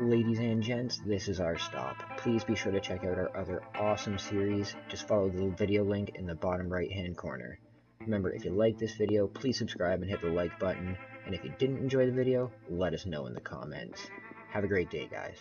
Ladies and gents, this is our stop. Please be sure to check out our other awesome series. Just follow the video link in the bottom right hand corner. Remember, if you like this video, please subscribe and hit the like button. And if you didn't enjoy the video, let us know in the comments. Have a great day, guys.